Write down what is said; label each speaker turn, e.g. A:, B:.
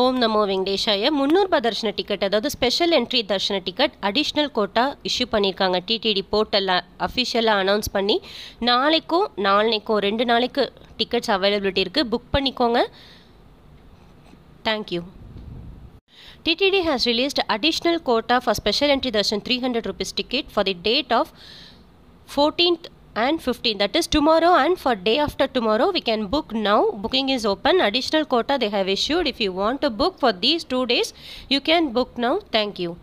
A: ஓம் நமோ வெங்கடேஷாய. முந்நூறுபா தர்ஷன டிக்கெட் அதாவது ஸ்பெஷல் என்ட்ரி தர்ஷன டிக்கெட் அடிஷ்னல் கோட்டா இஷ்யூ பண்ணியிருக்காங்க டிடிடி போர்ட்டலில் அஃபிஷியலாக அனௌன்ஸ் பண்ணி நாளைக்கும் நாளைக்கும் ரெண்டு நாளைக்கு டிக்கெட்ஸ் அவைலபிலிட்டி இருக்குது புக் பண்ணிக்கோங்க. Thank you TTD has released additional quota for special entry darshan 300 rupees ticket for the date of 14th and 15 that is tomorrow and for day after tomorrow we can book now. Booking is open. Additional quota they have issued. If you want to book for these two days you can book now. Thank you